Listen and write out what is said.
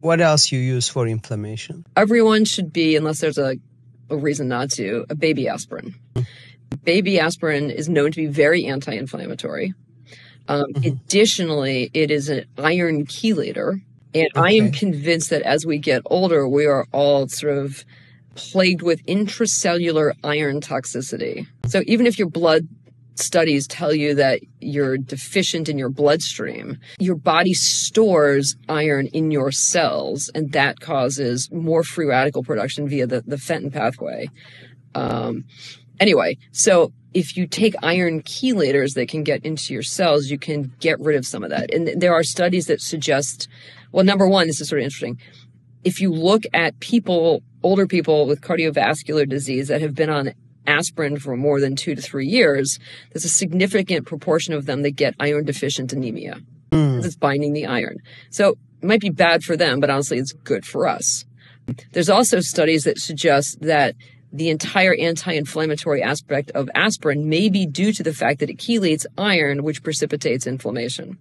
What else you use for inflammation? Everyone should be, unless there's a, a reason not to, a baby aspirin. Baby aspirin is known to be very anti-inflammatory. Um, mm-hmm. Additionally, it is an iron chelator. And okay. I am convinced that as we get older, we are all sort of plagued with intracellular iron toxicity. So even if your blood studies tell you that you're deficient in your bloodstream, your body stores iron in your cells, and that causes more free radical production via the, the Fenton pathway. Um, anyway, so if you take iron chelators that can get into your cells, you can get rid of some of that. And there are studies that suggest, well, number one, this is sort of interesting. If you look at people, older people with cardiovascular disease that have been on aspirin for more than two to three years, there's a significant proportion of them that get iron deficient anemia. Mm. It's binding the iron. So it might be bad for them, but honestly, it's good for us. There's also studies that suggest that the entire anti-inflammatory aspect of aspirin may be due to the fact that it chelates iron, which precipitates inflammation.